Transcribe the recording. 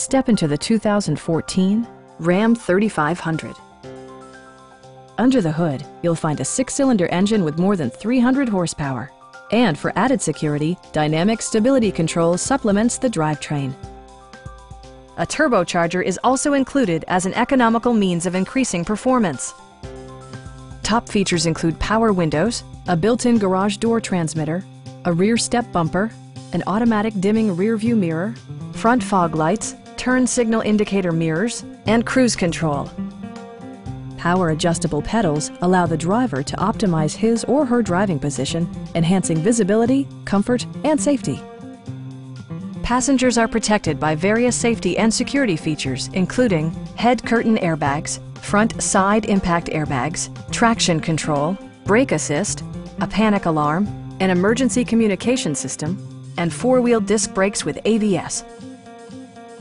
Step into the 2014 Ram 3500. Under the hood, you'll find a six-cylinder engine with more than 300 horsepower. And for added security, Dynamic Stability Control supplements the drivetrain. A turbocharger is also included as an economical means of increasing performance. Top features include power windows, a built-in garage door transmitter, a rear step bumper, an automatic dimming rear view mirror, front fog lights, turn signal indicator mirrors, and cruise control. Power adjustable pedals allow the driver to optimize his or her driving position, enhancing visibility, comfort, and safety. Passengers are protected by various safety and security features, including head curtain airbags, front side impact airbags, traction control, brake assist, a panic alarm, an emergency communication system, and four-wheel disc brakes with ABS.